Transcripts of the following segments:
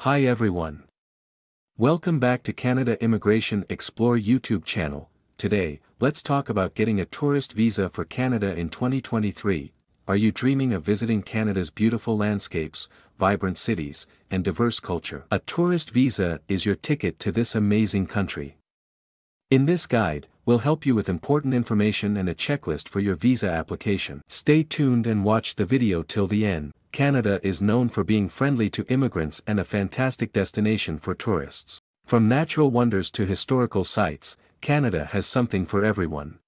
Hi everyone. Welcome back to Canada Immigration Explore YouTube channel. Today, let's talk about getting a tourist visa for Canada in 2023. Are you dreaming of visiting Canada's beautiful landscapes, vibrant cities, and diverse culture? A tourist visa is your ticket to this amazing country. In this guide, we'll help you with important information and a checklist for your visa application. Stay tuned and watch the video till the end. Canada is known for being friendly to immigrants and a fantastic destination for tourists. From natural wonders to historical sites, Canada has something for everyone.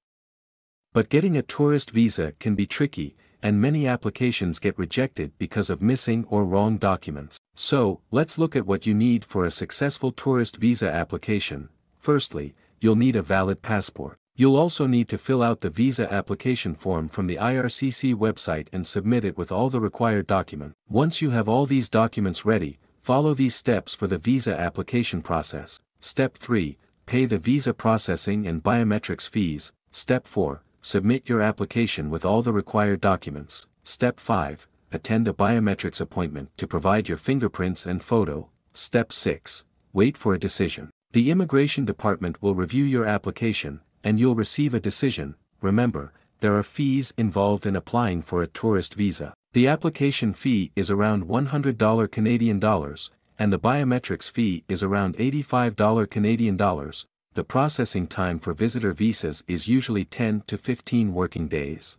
But getting a tourist visa can be tricky, and many applications get rejected because of missing or wrong documents. So, let's look at what you need for a successful tourist visa application. Firstly, you'll need a valid passport. You'll also need to fill out the visa application form from the IRCC website and submit it with all the required documents. Once you have all these documents ready, follow these steps for the visa application process. Step 3, pay the visa processing and biometrics fees. Step 4, submit your application with all the required documents. Step 5, attend a biometrics appointment to provide your fingerprints and photo. Step 6, wait for a decision. The Immigration Department will review your application, and you'll receive a decision. Remember, there are fees involved in applying for a tourist visa. The application fee is around $100 Canadian dollars, and the biometrics fee is around $85 Canadian dollars. The processing time for visitor visas is usually 10 to 15 working days.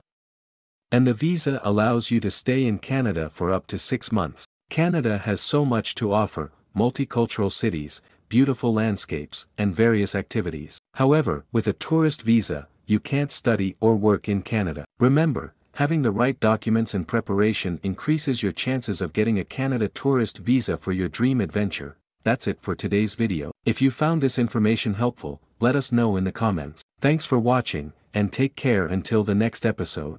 And the visa allows you to stay in Canada for up to 6 months. Canada has so much to offer, multicultural cities, beautiful landscapes, and various activities. However, with a tourist visa, you can't study or work in Canada. Remember, having the right documents and preparation increases your chances of getting a Canada tourist visa for your dream adventure. That's it for today's video. If you found this information helpful, let us know in the comments. Thanks for watching, and take care until the next episode.